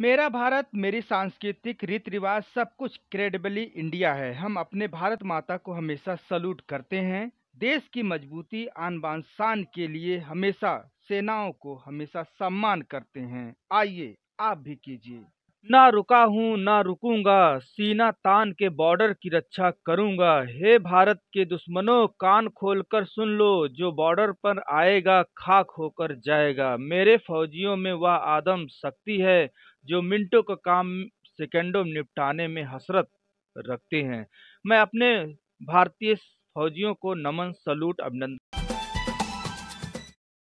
मेरा भारत, मेरी सांस्कृतिक रीति रिवाज सब कुछ क्रेडिबली इंडिया है। हम अपने भारत माता को हमेशा सल्यूट करते हैं। देश की मजबूती आन बान शान के लिए हमेशा, सेनाओं को हमेशा सम्मान करते हैं। आइए, आप भी कीजिए। ना रुका हूँ, ना रुकूँगा, सीना तान के बॉर्डर की रक्षा करूँगा। हे भारत के दुश्मनों, कान खोलकर सुन लो, जो बॉर्डर पर आएगा, खाक होकर जाएगा। मेरे फौजियों में वह आदम शक्ति है, जो मिनटों का काम सेकेंडों निपटाने में हसरत रखते हैं। मैं अपने भारतीय फौजियों को नमन, सलूट, अभिनंदन।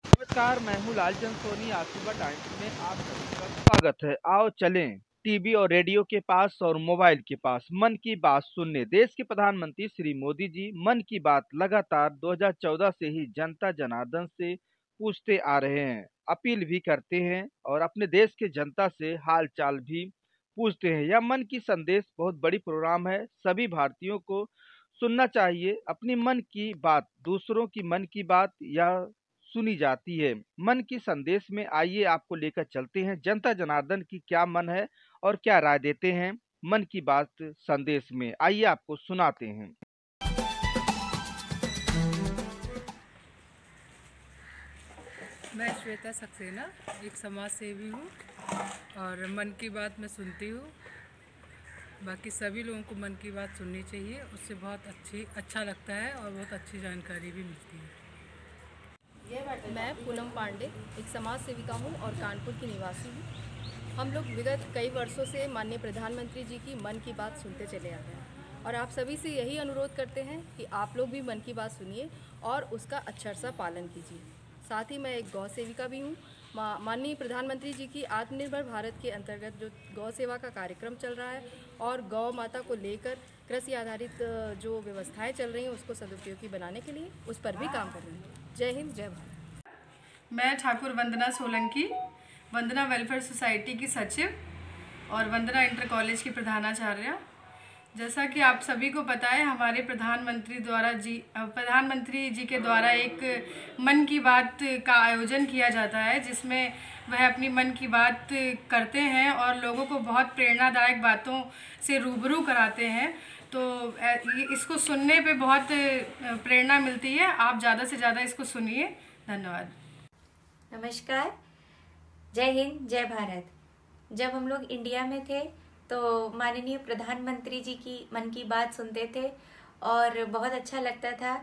नमस्कार, मैं हूँ लालचंद सोनी आसिबा टाइम्स में आप सभी का स्वागत है। आओ चलें। टीवी और रेडियो के पास और मोबाइल के पास। मन की बात सुनने। देश के प्रधानमंत्री श्री मोदी जी मन की बात लगातार 2014 से ही जनता जनार्दन से पूछते आ रहे हैं। अपील भी करते हैं और अपने देश के जनता से हाल चाल भी पूछते हैं। यह मन की संदेश बहुत बड़ी प्रोग्राम है। सभी भारतीयों को सुनना चाहिए। अपनी मन की बात, दूसरों की मन की बात या सुनी जाती है। मन की संदेश में आइए आपको लेकर चलते हैं। जनता जनार्दन की क्या मन है और क्या राय देते हैं? मन की बात संदेश में। आइए आपको सुनाते हैं। मैं श्वेता सक्सेना, एक समाज सेवी हूँ और मन की बात मैं सुनती हूँ। बाकी सभी लोगों को मन की बात सुननी चाहिए। उससे बहुत अच्छी अच्छा लगता है और बहुत अच्छी जानकारी भी मिलती है। मैं पूनम पांडे, एक समाज सेविका हूँ और कानपुर की निवासी हूँ। हम लोग विगत कई वर्षों से माननीय प्रधानमंत्री जी की मन की बात सुनते चले आ रहे हैं और आप सभी से यही अनुरोध करते हैं कि आप लोग भी मन की बात सुनिए और उसका अच्छा सा पालन कीजिए। साथ ही मैं एक गौ सेविका भी हूँ। माननीय प्रधानमंत्री जी की आत्मनिर्भर भारत के अंतर्गत जो गौ सेवा का कार्यक्रम चल रहा है और गौ माता को लेकर कृषि आधारित जो व्यवस्थाएँ चल रही हैं उसको सदुपयोगी बनाने के लिए उस पर भी काम कर रहे हैं। जय हिंद, जय भारत। मैं ठाकुर वंदना सोलंकी, वंदना वेलफेयर सोसाइटी की सचिव और वंदना इंटर कॉलेज की प्रधानाचार्य। जैसा कि आप सभी को पता है, हमारे प्रधानमंत्री द्वारा जी प्रधानमंत्री जी के द्वारा एक मन की बात का आयोजन किया जाता है, जिसमें वह अपनी मन की बात करते हैं और लोगों को बहुत प्रेरणादायक बातों से रूबरू कराते हैं। तो इसको सुनने पे बहुत प्रेरणा मिलती है। आप ज़्यादा से ज़्यादा इसको सुनिए। धन्यवाद। नमस्कार। जय हिंद, जय भारत। जब हम लोग इंडिया में थे तो माननीय प्रधानमंत्री जी की मन की बात सुनते थे और बहुत अच्छा लगता था।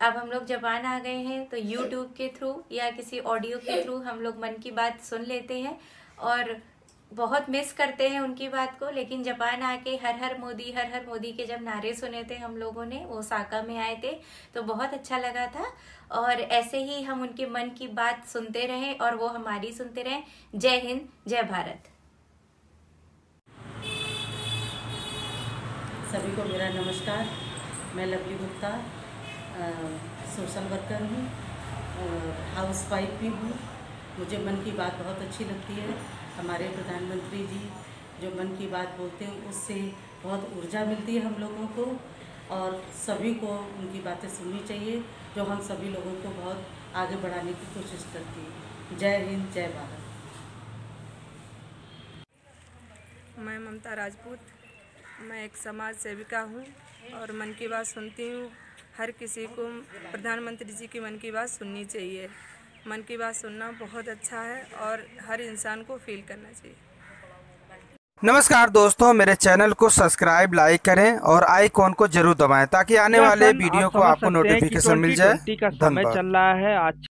अब हम लोग जापान आ गए हैं तो यूट्यूब के थ्रू या किसी ऑडियो के थ्रू हम लोग मन की बात सुन लेते हैं और बहुत मिस करते हैं उनकी बात को, लेकिन जापान आके हर हर मोदी, हर हर मोदी के जब नारे सुने थे हम लोगों ने, वो साका में आए थे तो बहुत अच्छा लगा था। और ऐसे ही हम उनके मन की बात सुनते रहे और वो हमारी सुनते रहे। जय हिंद, जय भारत। सभी को मेरा नमस्कार। मैं लवली गुप्ता सोशल वर्कर हूँ हाउस वाइफ भी हूँ। मुझे मन की बात बहुत अच्छी लगती है। हमारे प्रधानमंत्री जी जो मन की बात बोलते हैं, उससे बहुत ऊर्जा मिलती है हम लोगों को और सभी को उनकी बातें सुननी चाहिए, जो हम सभी लोगों को बहुत आगे बढ़ाने की कोशिश करती है। जय हिंद, जय भारत। मैं ममता राजपूत, मैं एक समाज सेविका हूँ और मन की बात सुनती हूँ। हर किसी को प्रधानमंत्री जी की मन की बात सुननी चाहिए। मन की बात सुनना बहुत अच्छा है और हर इंसान को फील करना चाहिए। नमस्कार दोस्तों मेरे चैनल को सब्सक्राइब लाइक करें और आइकॉन को ज़रूर दबाएँ ताकि आने वाले वीडियो को आपको नोटिफिकेशन मिल जाए। का समय चल रहा है आज